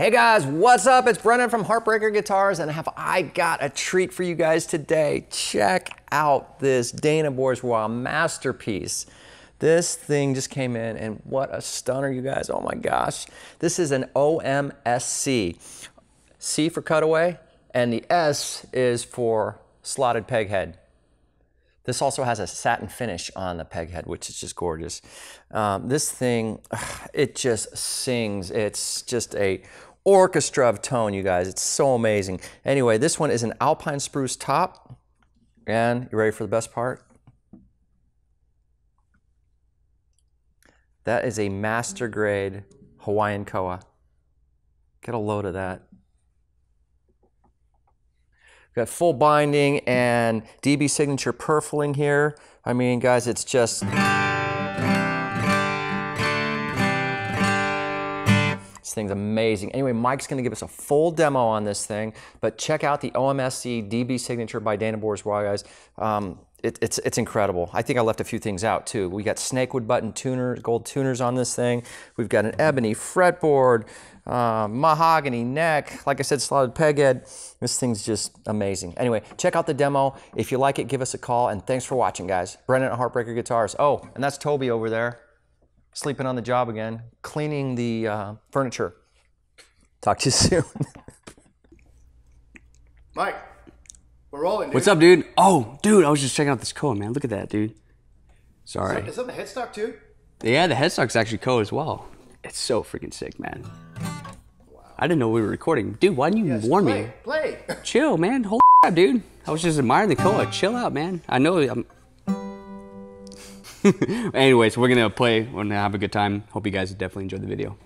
Hey guys, what's up? It's Brennan from Heartbreaker Guitars, and have I got a treat for you guys today. Check out this Dana Bourgeois masterpiece. This thing just came in, and what a stunner, you guys. Oh my gosh. This is an OMSC. C for cutaway, and the S is for slotted peg head. This also has a satin finish on the peg head, which is just gorgeous. Um, this thing, it just sings. It's just a orchestra of tone, you guys. It's so amazing. Anyway, this one is an alpine spruce top. And you ready for the best part? That is a master grade Hawaiian koa. Get a load of that. Got full binding and DB signature purfling here. I mean, guys, it's just. This thing's amazing. Anyway, Mike's gonna give us a full demo on this thing, but check out the OMSC DB signature by Dana Bourgeois, guys. Um, it, it's, it's incredible. I think I left a few things out too. We got snakewood button tuners, gold tuners on this thing. We've got an ebony fretboard, uh, mahogany neck. Like I said, slotted peg head. This thing's just amazing. Anyway, check out the demo. If you like it, give us a call. And thanks for watching, guys. Brennan at Heartbreaker Guitars. Oh, and that's Toby over there sleeping on the job again, cleaning the uh, furniture. Talk to you soon. Mike, we're rolling. Dude. What's up, dude? Oh, dude, I was just checking out this koa, man. Look at that, dude. Is Sorry. that, is that the headstock too? Yeah, the headstock's actually koa as well. It's so freaking sick, man. I didn't know we were recording. Dude, why didn't you warn play, me? Play. Chill, man. Hold up, dude. I was just admiring the koa. Chill out, man. I know I'm. Anyways, we're gonna play. We're gonna have a good time. Hope you guys definitely enjoyed the video.